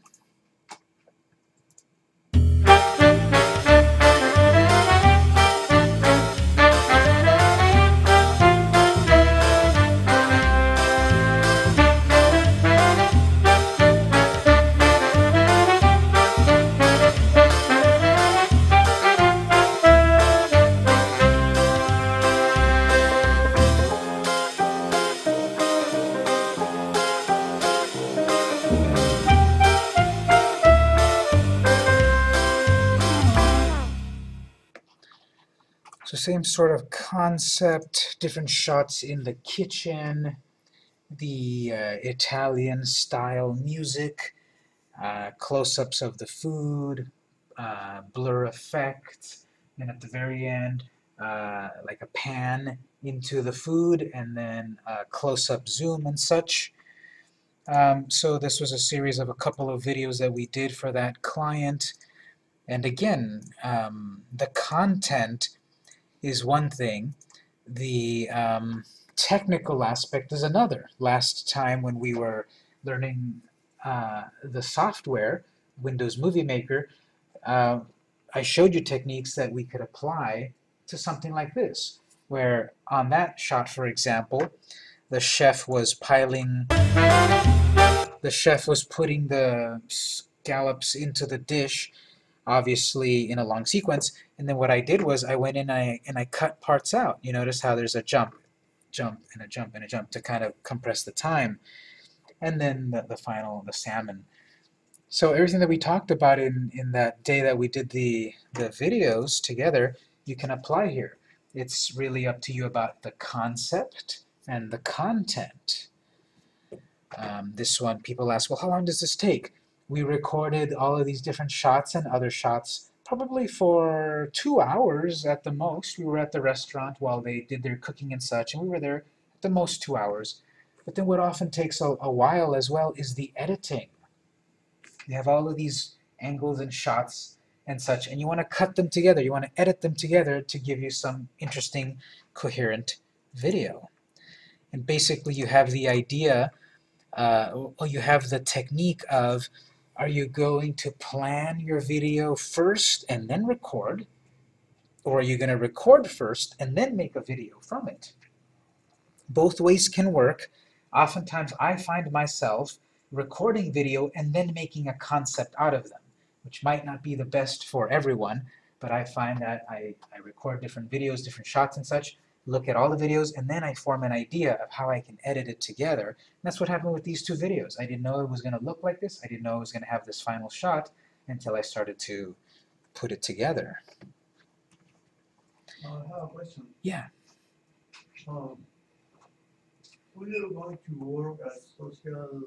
Same sort of concept, different shots in the kitchen, the uh, Italian style music, uh, close-ups of the food, uh, blur effect, and at the very end, uh, like a pan into the food, and then close-up zoom and such. Um, so this was a series of a couple of videos that we did for that client. And again, um, the content is one thing. The um, technical aspect is another. Last time when we were learning uh, the software, Windows Movie Maker, uh, I showed you techniques that we could apply to something like this, where on that shot, for example, the chef was piling, the chef was putting the scallops into the dish, obviously in a long sequence, and then what I did was I went in and I, and I cut parts out. You notice how there's a jump, jump, and a jump, and a jump to kind of compress the time. And then the, the final, the salmon. So everything that we talked about in, in that day that we did the, the videos together, you can apply here. It's really up to you about the concept and the content. Um, this one, people ask, well, how long does this take? We recorded all of these different shots and other shots probably for two hours at the most. We were at the restaurant while they did their cooking and such, and we were there at the most two hours. But then what often takes a, a while as well is the editing. You have all of these angles and shots and such, and you want to cut them together. You want to edit them together to give you some interesting, coherent video. And basically you have the idea, uh, or you have the technique of, are you going to plan your video first and then record? Or are you going to record first and then make a video from it? Both ways can work. Oftentimes I find myself recording video and then making a concept out of them, which might not be the best for everyone, but I find that I, I record different videos, different shots and such, look at all the videos, and then I form an idea of how I can edit it together. And that's what happened with these two videos. I didn't know it was going to look like this. I didn't know it was going to have this final shot until I started to put it together. Uh, I have a question. Yeah. Um, we are going to work as social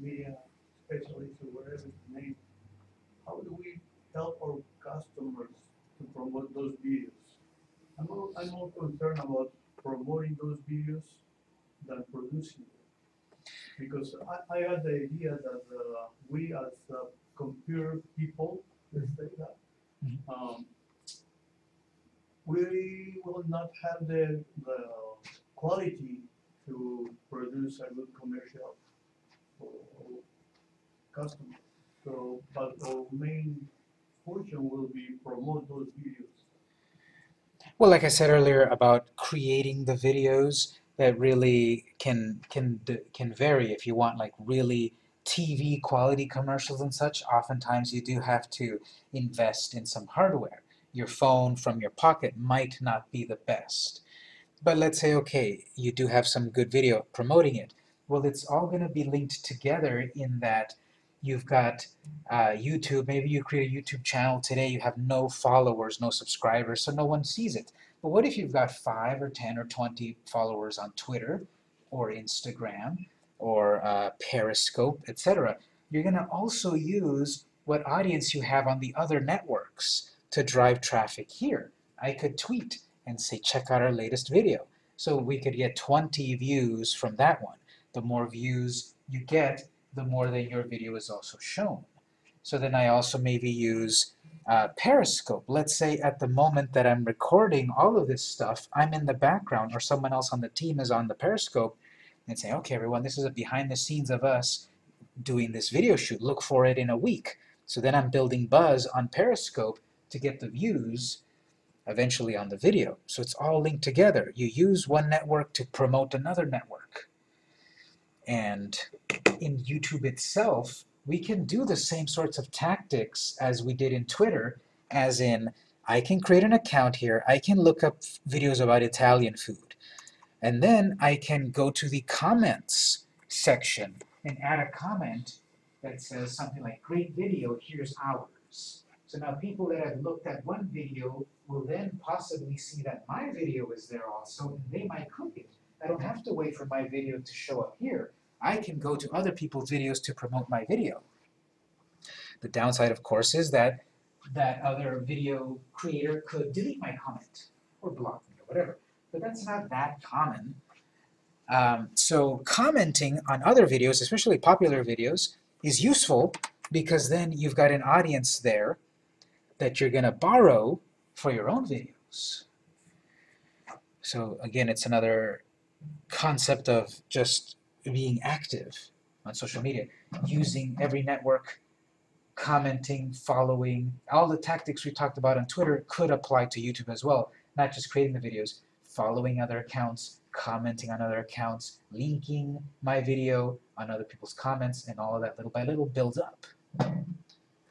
media specialists or whatever the name. How do we help our customers to promote those videos? I'm more, I'm more concerned about promoting those videos than producing them. Because I, I had the idea that uh, we as uh, computer people, let's say that, um, we will not have the, the quality to produce a good commercial for customers. So, but our main function will be promote those videos. Well, like I said earlier about creating the videos that really can can can vary. If you want like really TV quality commercials and such, oftentimes you do have to invest in some hardware. Your phone from your pocket might not be the best. But let's say, okay, you do have some good video promoting it. Well, it's all going to be linked together in that you've got uh, YouTube, maybe you create a YouTube channel today, you have no followers, no subscribers, so no one sees it. But what if you've got 5 or 10 or 20 followers on Twitter or Instagram or uh, Periscope, etc.? You're going to also use what audience you have on the other networks to drive traffic here. I could tweet and say, check out our latest video. So we could get 20 views from that one. The more views you get, the more that your video is also shown. So then I also maybe use uh, Periscope. Let's say at the moment that I'm recording all of this stuff, I'm in the background or someone else on the team is on the Periscope and say, okay everyone, this is a behind the scenes of us doing this video shoot. Look for it in a week. So then I'm building buzz on Periscope to get the views eventually on the video. So it's all linked together. You use one network to promote another network. And in YouTube itself, we can do the same sorts of tactics as we did in Twitter, as in, I can create an account here, I can look up videos about Italian food, and then I can go to the comments section and add a comment that says something like, great video, here's ours. So now people that have looked at one video will then possibly see that my video is there also, and they might cook it. I don't have to wait for my video to show up here. I can go to other people's videos to promote my video. The downside, of course, is that that other video creator could delete my comment or block me or whatever. But that's not that common. Um, so commenting on other videos, especially popular videos, is useful because then you've got an audience there that you're going to borrow for your own videos. So again, it's another concept of just being active on social media, using every network, commenting, following, all the tactics we talked about on Twitter could apply to YouTube as well, not just creating the videos, following other accounts, commenting on other accounts, linking my video on other people's comments, and all of that little by little builds up.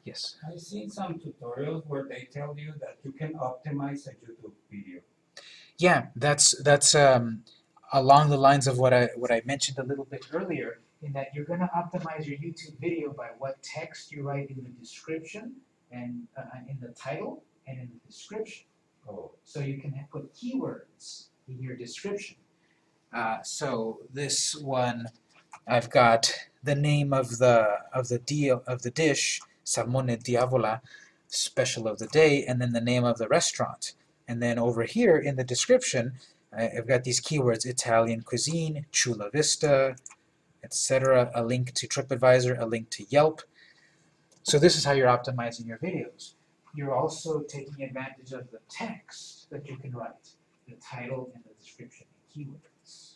Yes. I've seen some tutorials where they tell you that you can optimize a YouTube video. Yeah, that's that's um, along the lines of what I what I mentioned a little bit earlier, in that you're going to optimize your YouTube video by what text you write in the description and uh, in the title and in the description. Oh. So you can put keywords in your description. Uh, so this one, I've got the name of the of the deal of the dish, salmone diavola, special of the day, and then the name of the restaurant. And then over here in the description, I've got these keywords, Italian cuisine, Chula Vista, etc., a link to TripAdvisor, a link to Yelp. So this is how you're optimizing your videos. You're also taking advantage of the text that you can write, the title and the description, and keywords.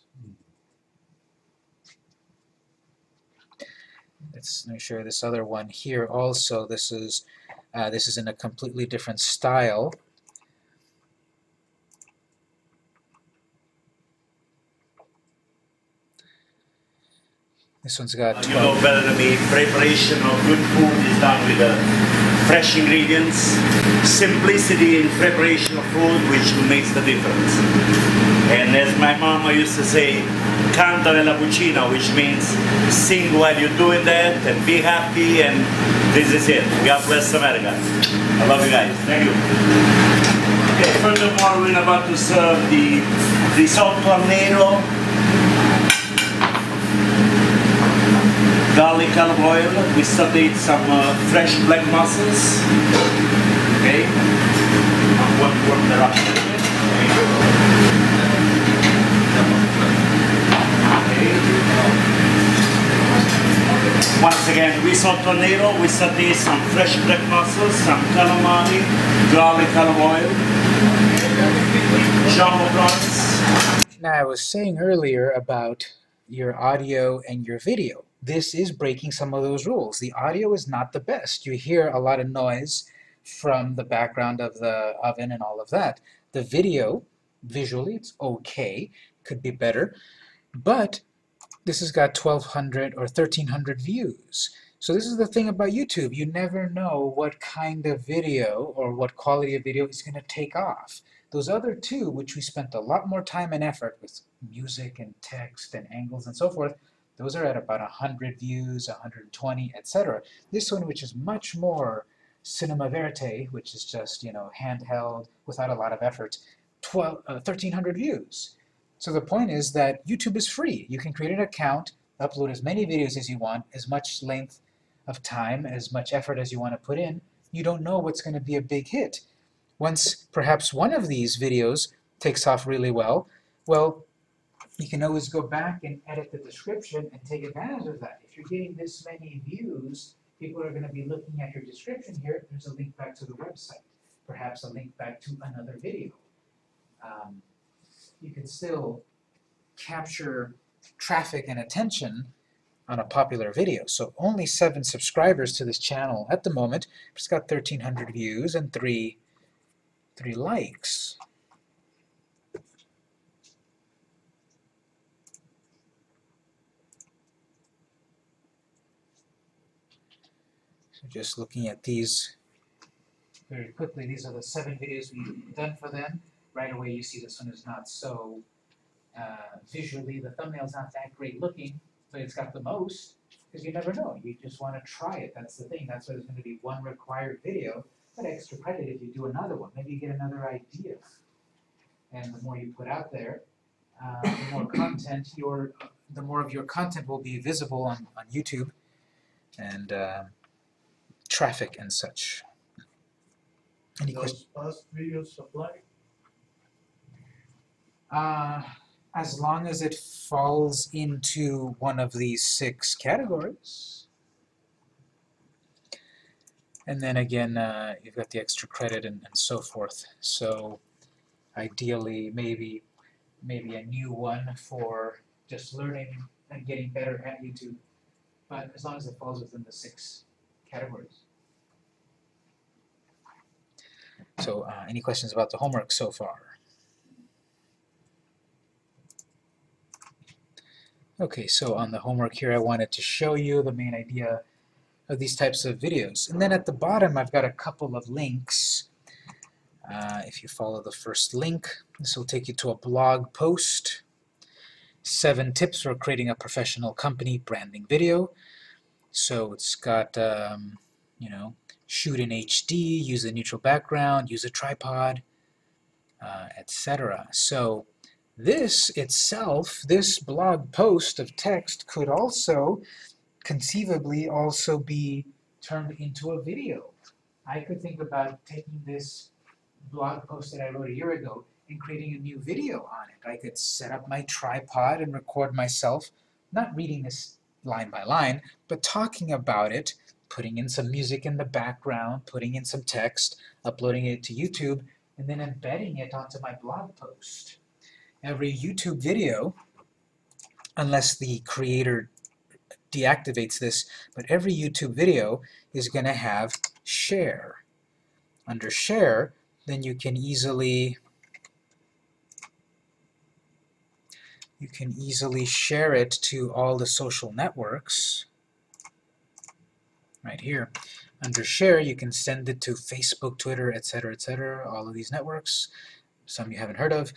Let's make sure this other one here also, this is, uh, this is in a completely different style. This one's got You know better than me, preparation of good food is done with uh, fresh ingredients, simplicity in preparation of food which makes the difference. And as my mama used to say, canta nella cucina, which means sing while you're doing that and be happy and this is it. God bless America. I love you guys. Thank you. Okay, furthermore, we're about to serve the risotto al nero garlic olive oil. We sauteed some uh, fresh black mussels. Okay. Okay. Once again, we saw nero. We sauteed some fresh black mussels, some calamari, garlic olive oil, jumbo prawns. Now, I was saying earlier about your audio and your video. This is breaking some of those rules. The audio is not the best. You hear a lot of noise from the background of the oven and all of that. The video, visually, it's okay. Could be better. But this has got 1,200 or 1,300 views. So this is the thing about YouTube. You never know what kind of video or what quality of video is going to take off. Those other two, which we spent a lot more time and effort with music and text and angles and so forth, those are at about 100 views, 120, etc. This one, which is much more cinema verite, which is just, you know, handheld, without a lot of effort, 12, uh, 1,300 views. So the point is that YouTube is free. You can create an account, upload as many videos as you want, as much length of time, as much effort as you want to put in. You don't know what's going to be a big hit. Once perhaps one of these videos takes off really well, well, you can always go back and edit the description and take advantage of that. If you're getting this many views, people are going to be looking at your description here. There's a link back to the website, perhaps a link back to another video. Um, you can still capture traffic and attention on a popular video. So only seven subscribers to this channel at the moment. It's got 1,300 views and three, three likes. So just looking at these. Very quickly, these are the seven videos we've done for them. Right away you see this one is not so uh, visually, the thumbnail's not that great looking, but it's got the most, because you never know, you just want to try it, that's the thing, that's why there's going to be one required video, but extra credit if you do another one, maybe you get another idea. And the more you put out there, uh, the more content your, the more of your content will be visible on, on YouTube, and uh, traffic and such. Any questions? Does past videos apply? Uh, as long as it falls into one of these six categories. And then again, uh, you've got the extra credit and, and so forth. So ideally, maybe maybe a new one for just learning and getting better at YouTube. But as long as it falls within the six categories. So uh, any questions about the homework so far? Okay, so on the homework here I wanted to show you the main idea of these types of videos. And then at the bottom I've got a couple of links. Uh, if you follow the first link, this will take you to a blog post. Seven tips for creating a professional company branding video. So it's got, um, you know, shoot in HD, use a neutral background, use a tripod, uh, etc. So this itself, this blog post of text could also conceivably also be turned into a video. I could think about taking this blog post that I wrote a year ago and creating a new video on it. I could set up my tripod and record myself, not reading this line by line, but talking about it, putting in some music in the background, putting in some text, uploading it to YouTube, and then embedding it onto my blog post every YouTube video, unless the creator deactivates this, but every YouTube video is going to have share. Under share, then you can easily you can easily share it to all the social networks right here. Under share, you can send it to Facebook, Twitter, etc., etc., all of these networks, some you haven't heard of.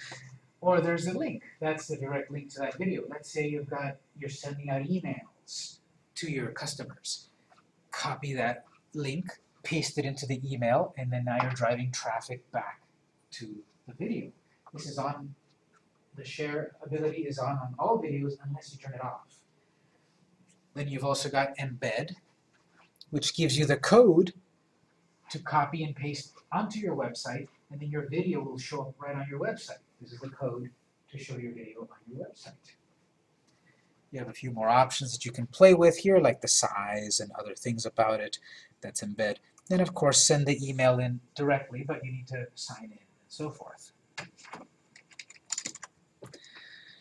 Or there's a link. That's the direct link to that video. Let's say you've got you're sending out emails to your customers. Copy that link, paste it into the email, and then now you're driving traffic back to the video. This is on the share ability is on on all videos unless you turn it off. Then you've also got embed, which gives you the code to copy and paste onto your website, and then your video will show up right on your website. This is the code to show your video on your website. You have a few more options that you can play with here, like the size and other things about it that's embed. Then, of course, send the email in directly, but you need to sign in and so forth.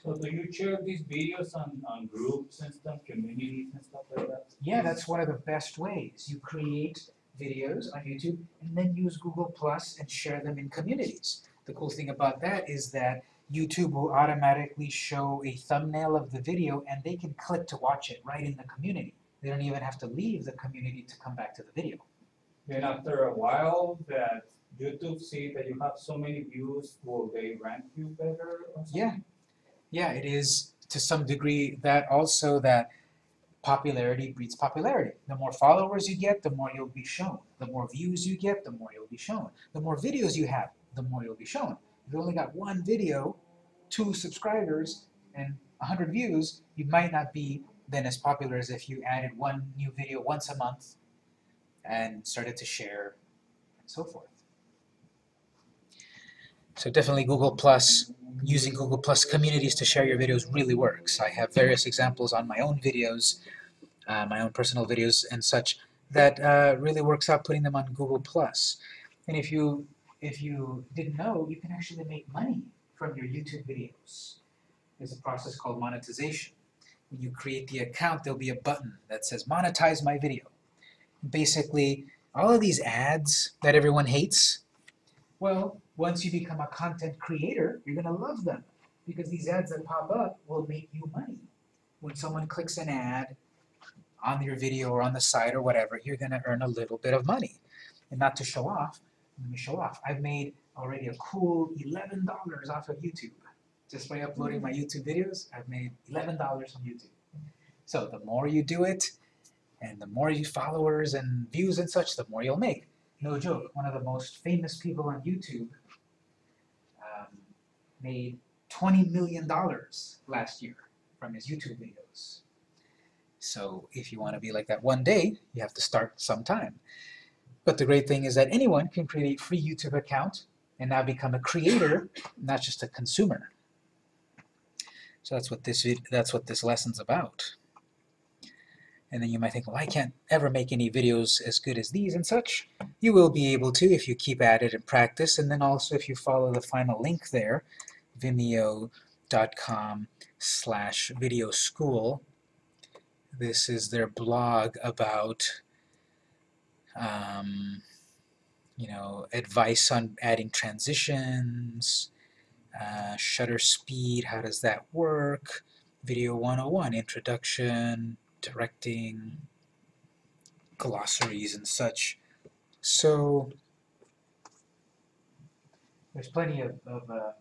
So do you share these videos on, on groups and stuff, communities and stuff like that? Yeah, that's one of the best ways. You create videos on YouTube and then use Google Plus and share them in communities. The cool thing about that is that YouTube will automatically show a thumbnail of the video and they can click to watch it right in the community. They don't even have to leave the community to come back to the video. Then after a while, that YouTube see that you have so many views, will they rank you better or something? Yeah. Yeah, it is to some degree that also that popularity breeds popularity. The more followers you get, the more you'll be shown. The more views you get, the more you'll be shown. The more videos you have, the more you'll be shown. If you only got one video, two subscribers, and 100 views, you might not be then as popular as if you added one new video once a month and started to share and so forth. So definitely Google Plus, using Google Plus communities to share your videos really works. I have various examples on my own videos, uh, my own personal videos and such, that uh, really works out putting them on Google Plus. And if you if you didn't know, you can actually make money from your YouTube videos. There's a process called monetization. When you create the account, there'll be a button that says monetize my video. Basically, all of these ads that everyone hates, well, once you become a content creator, you're going to love them because these ads that pop up will make you money. When someone clicks an ad on your video or on the site or whatever, you're going to earn a little bit of money. And not to show off, let me show off. I've made already a cool $11 off of YouTube. Just by uploading my YouTube videos, I've made $11 from YouTube. So the more you do it, and the more you followers and views and such, the more you'll make. No joke, one of the most famous people on YouTube um, made $20 million last year from his YouTube videos. So if you want to be like that one day, you have to start sometime. But the great thing is that anyone can create a free YouTube account and now become a creator, not just a consumer. So that's what this that's what this lesson's about. And then you might think, well, I can't ever make any videos as good as these and such. You will be able to if you keep at it and practice, and then also if you follow the final link there, vimeo.com slash video school. This is their blog about um, you know, advice on adding transitions, uh, shutter speed, how does that work, video 101, introduction, directing, glossaries and such. So there's plenty of, of uh,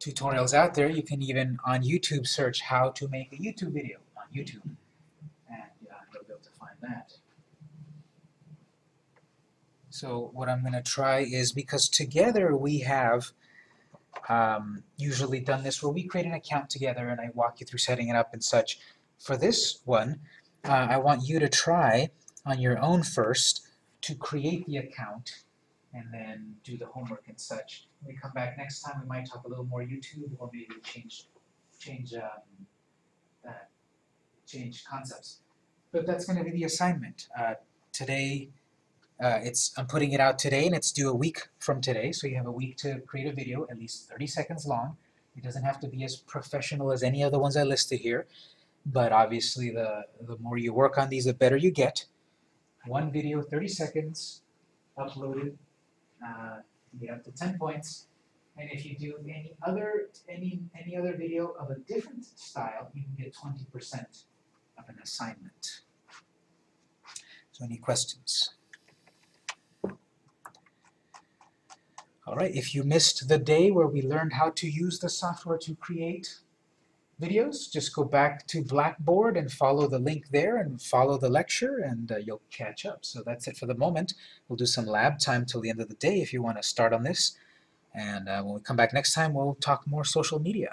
tutorials out there. You can even on YouTube search how to make a YouTube video on YouTube and uh, you'll be able to find that. So what I'm going to try is, because together we have um, usually done this where we create an account together and I walk you through setting it up and such. For this one, uh, I want you to try on your own first to create the account and then do the homework and such. When we come back next time, we might talk a little more YouTube or maybe change change um, uh, change concepts. But that's going to be the assignment. Uh, today, uh, it's I'm putting it out today and it's due a week from today, so you have a week to create a video, at least 30 seconds long. It doesn't have to be as professional as any of the ones I listed here, but obviously the, the more you work on these, the better you get. One video, 30 seconds, uploaded, uh, you get up to 10 points. And if you do any other any any other video of a different style, you can get 20% of an assignment. So any questions? All right, if you missed the day where we learned how to use the software to create videos, just go back to Blackboard and follow the link there and follow the lecture and uh, you'll catch up. So that's it for the moment. We'll do some lab time till the end of the day if you want to start on this. And uh, when we come back next time, we'll talk more social media.